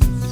Mm.